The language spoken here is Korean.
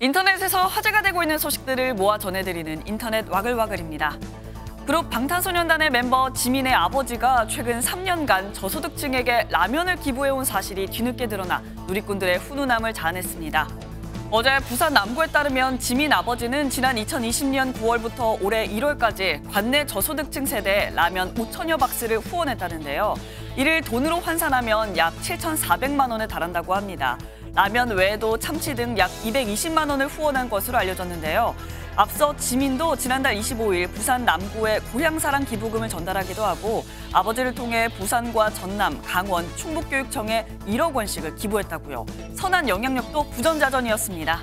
인터넷에서 화제가 되고 있는 소식들을 모아 전해드리는 인터넷 와글와글입니다. 그룹 방탄소년단의 멤버 지민의 아버지가 최근 3년간 저소득층에게 라면을 기부해온 사실이 뒤늦게 드러나 누리꾼들의 훈훈함을 자아냈습니다. 어제 부산 남구에 따르면 지민 아버지는 지난 2020년 9월부터 올해 1월까지 관내 저소득층 세대에 라면 5천여 박스를 후원했다는데요. 이를 돈으로 환산하면 약 7,400만 원에 달한다고 합니다. 라면 외에도 참치 등 약 220만 원을 후원한 것으로 알려졌는데요. 앞서 지민도 지난달 25일 부산 남구에 고향사랑 기부금을 전달하기도 하고 아버지를 통해 부산과 전남, 강원, 충북교육청에 1억 원씩을 기부했다고요. 선한 영향력도 부전자전이었습니다.